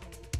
Thank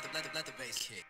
let the, let the, let the bass kick.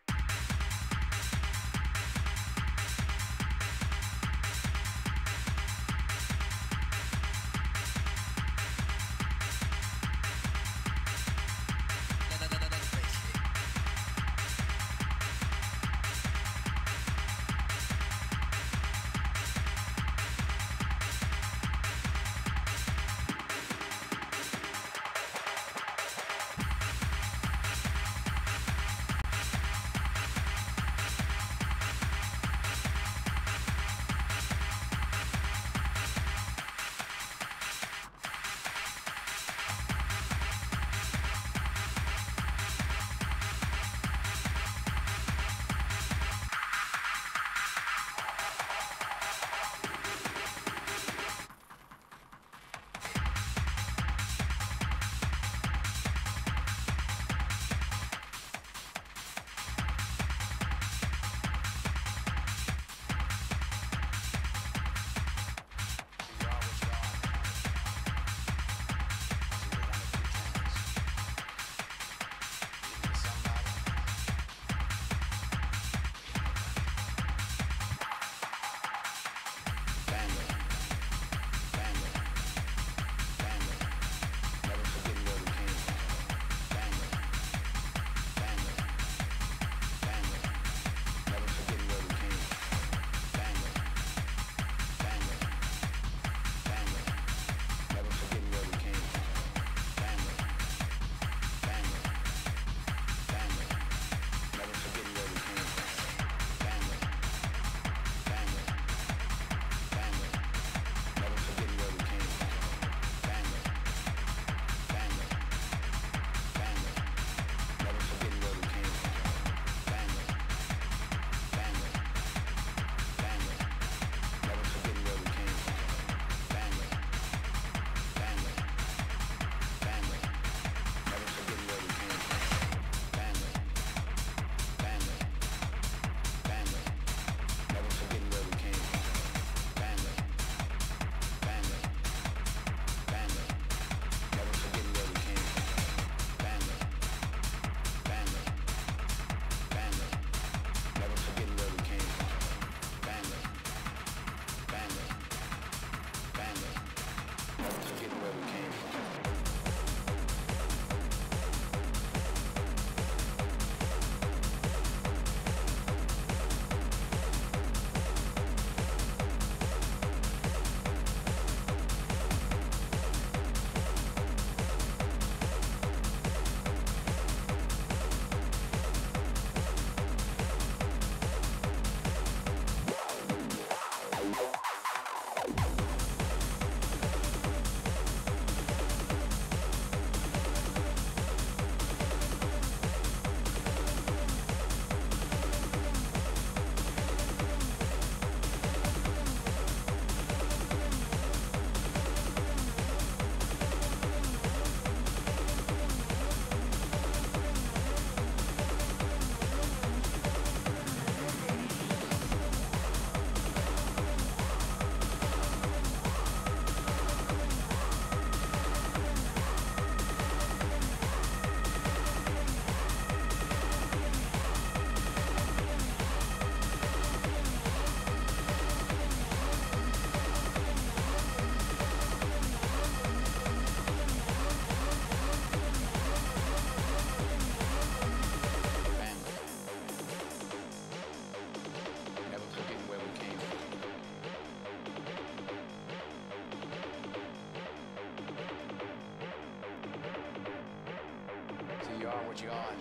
What you are.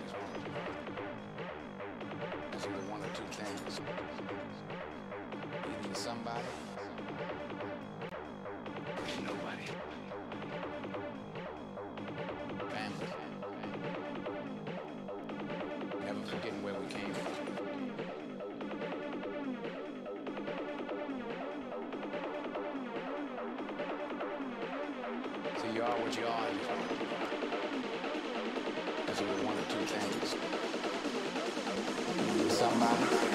There's only one or two things. Either somebody nobody. Family. Never forgetting where we came from. So you are what you are. Two things. Somebody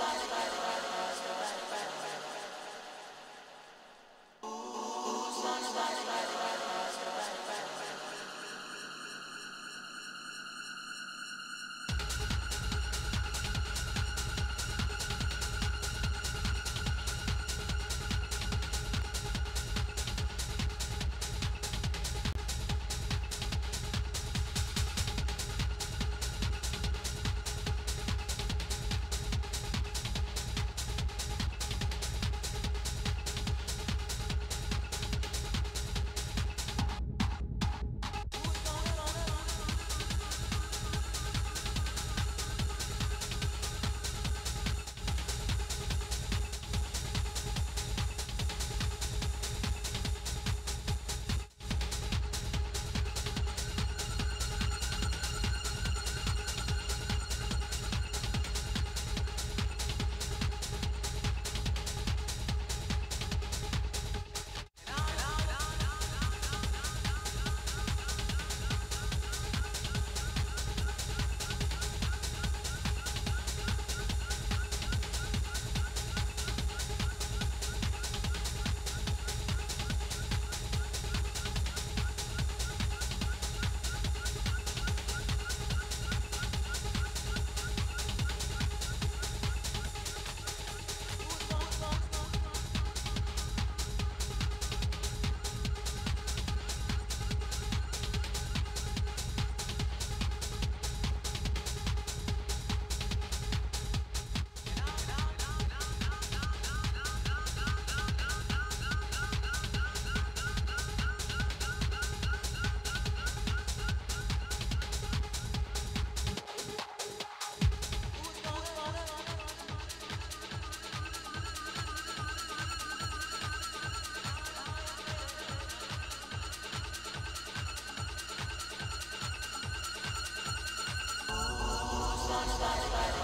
Bye. Bye.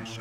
This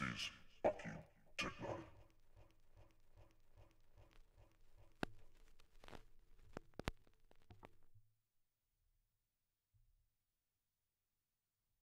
This